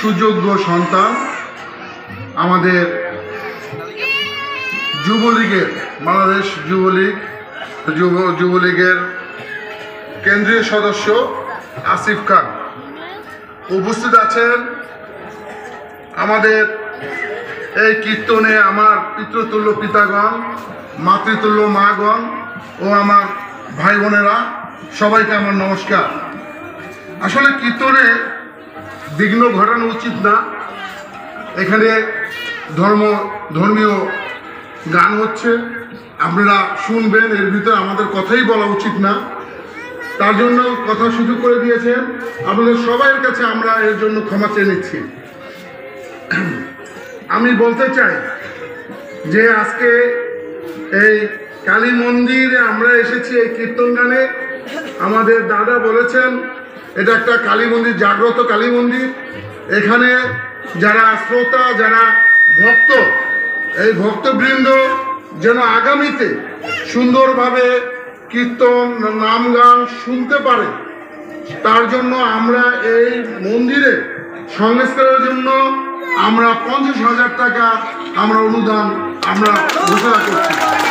সুযোগ্য সন্তান আমাদের যুবলীগের, বাংলাদেশ যুবলীগ, যুব, যুবলীগের কেন্দ্রীয় সদস্য আসিফ খান। উপস্থিত আছেন আমাদের এই কীর্তনে আমার পিতৃতুল্য পিতাগণ, মাতৃতুল্য মাগণ ও আমার ভাই বোনেরা, সবাইকে আমার নমস্কার। আসলে কীর্তনে বিঘ্ন ঘটানো উচিত না। এখানে ধর্ম, ধর্মীয় গান হচ্ছে। আপনারা শুনবেন, এর ভিতরে আমাদের কথাই বলা উচিত না। তার জন্য কথা সুযোগ করে দিয়েছেন। আপনাদের সবাইয়ের কাছে আমরা এর জন্য ক্ষমা চেয়ে নিচ্ছি। আমি বলতে চাই যে আজকে এই কালী মন্দিরে আমরা এসেছি এই কীর্তন গানে। আমাদের দাদা বলেছেন এটা একটা কালী মন্দির, জাগ্রত কালী মন্দির। এখানে যারা শ্রোতা, যারা ভক্ত, এই ভক্তবৃন্দ যেন আগামীতে সুন্দরভাবে কীর্তন, নাম গান শুনতে পারে, তার জন্য আমরা এই মন্দিরে সংস্কারের জন্য আমরা পঞ্চাশ হাজার টাকা আমরা অনুদান আমরা ঘোষণা করছি।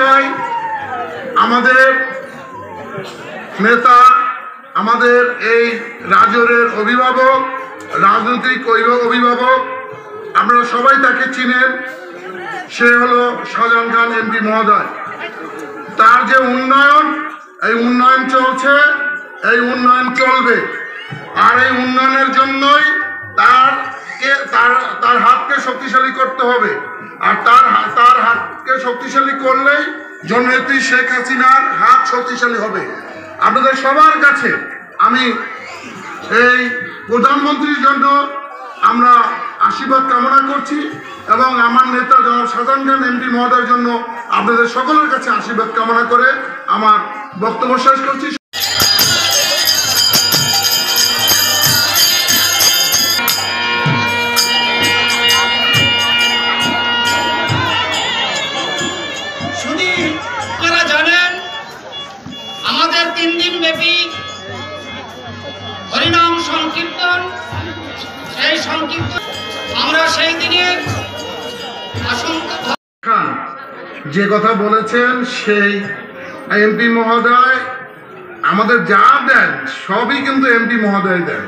চাই, আমাদের নেতা, আমাদের এই রাজরের অভিভাবক, রাজনৈতিক অভিভাবক, আপনারা সবাই তাকে চিনেন। সে হলো শাহজাহান খান, এমপি মহোদয়। তার যে উন্নয়ন, এই উন্নয়ন চলছে, এই উন্নয়ন চলবে। আর এই উন্নয়নের জন্যই তার তার তার হাতকে শক্তিশালী করতে হবে। আর তার তার হাতকে শক্তিশালী করলেই জননেত্রী শেখ হাসিনার হাত শক্তিশালী হবে। আপনাদের সবার কাছে আমি এই প্রধানমন্ত্রীর জন্য আমরা আশীর্বাদ কামনা করছি এবং আমার নেতা জনাব খান এমপি মহোদয়ের জন্য আপনাদের সকলের কাছে আশীর্বাদ কামনা করে আমার বক্তব্য শেষ করছি। ব্যাপী হরিনাম সংকীর্তন। সেই সংকীর্তন আমরা সেই দিনে যে কথা বলেছেন সেই এমপি মহোদয়, আমাদের যা দেন, সবই কিন্তু এমপি মহোদয় দেন।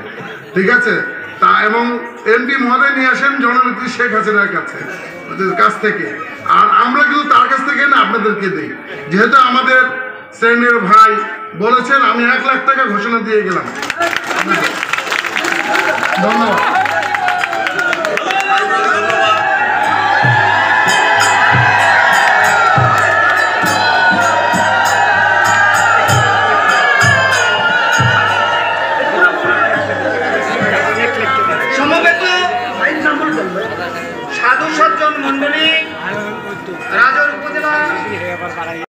ঠিক আছে? তা এবং এমপি মহোদয় নিয়ে আসেন জননেত্রী শেখ হাসিনার কাছে কাছ থেকে। আর আমরা কিন্তু তার কাছ থেকে না আপনাদেরকে দিই। যেহেতু আমাদের শ্রেণির ভাই বলেছেন আমি এক লাখ টাকা ঘোষণা দিয়ে গেলাম। ধন্যবাদ। সাধু সজ্জন মন্ডলী উপজেলা